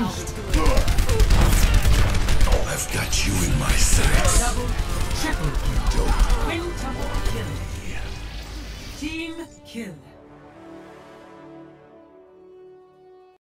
nicht. I've got you in my sights. Double, triple kill. Quintuple kill. Team kill.